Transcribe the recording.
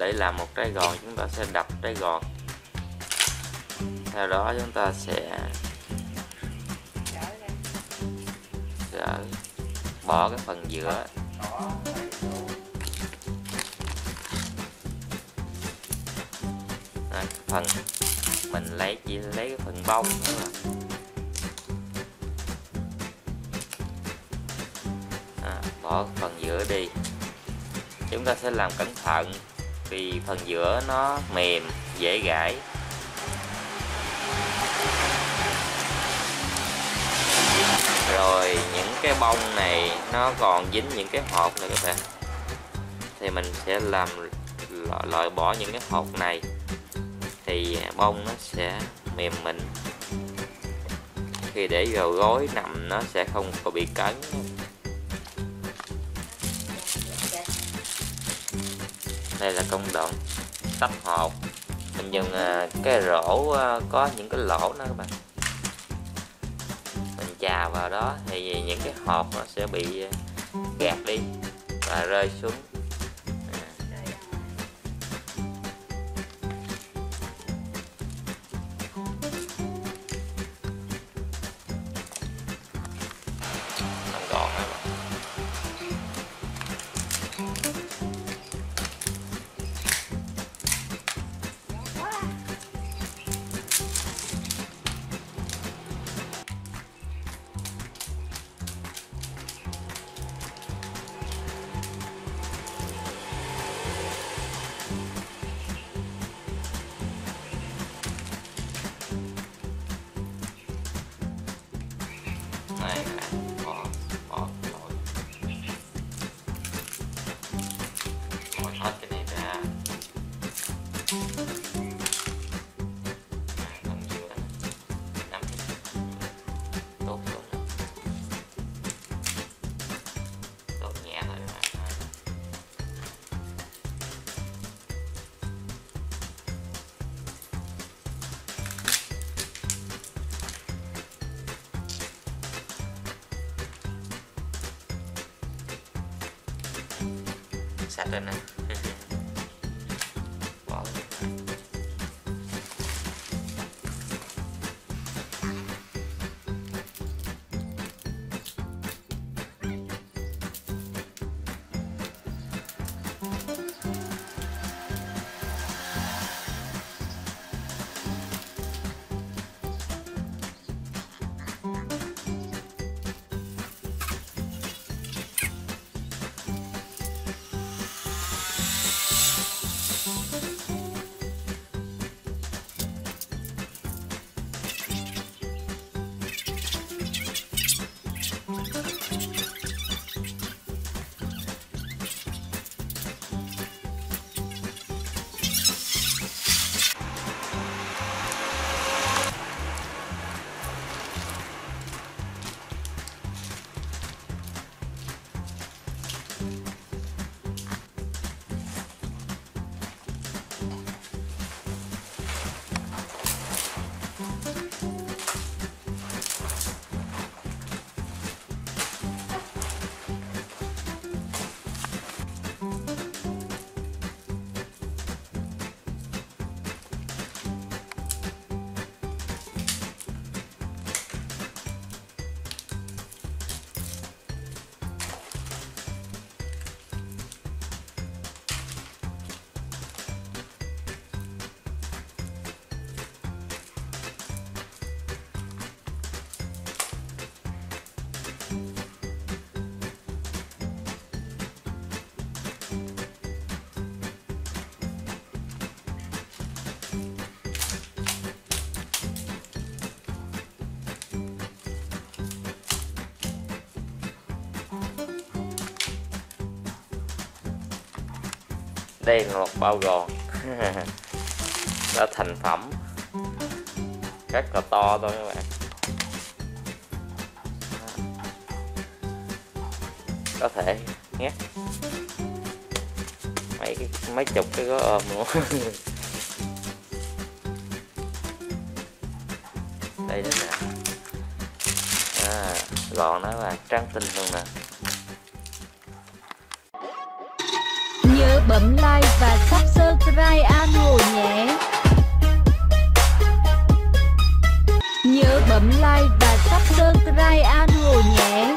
để làm một trái gòn chúng ta sẽ đập trái gòn. Sau đó chúng ta sẽ gỡ bỏ cái phần giữa. Đây, phần mình lấy chỉ lấy cái phần bông thôi. Mà à, bỏ phần giữa đi. Chúng ta sẽ làm cẩn thận vì phần giữa nó mềm, dễ gãy rồi, những cái bông này nó còn dính những cái hột này các bạn. Thì mình sẽ làm loại bỏ những cái hột này. Thì bông nó sẽ mềm mịn khi để vào gối nằm nó sẽ không có bị cấn. Đây là công đoạn tách hột mình dùng à, cái rổ à, có những cái lỗ đó các bạn. Mình chà vào đó thì những cái hột nó sẽ bị à, gạt đi và rơi xuống. Này bỏ bỏ bỏ bỏ hết cái này ra phần sạch rồi nè đây là một bao gòn đã thành phẩm. Rất là to thôi các bạn. Có thể nhé mấy cái mấy chục cái gói ôm luôn. Đây là nè. À, gòn nó là trắng tinh luôn nè. bấm like và subscribe An Hồ nhé. Nhớ bấm like và subscribe An Hồ nhé.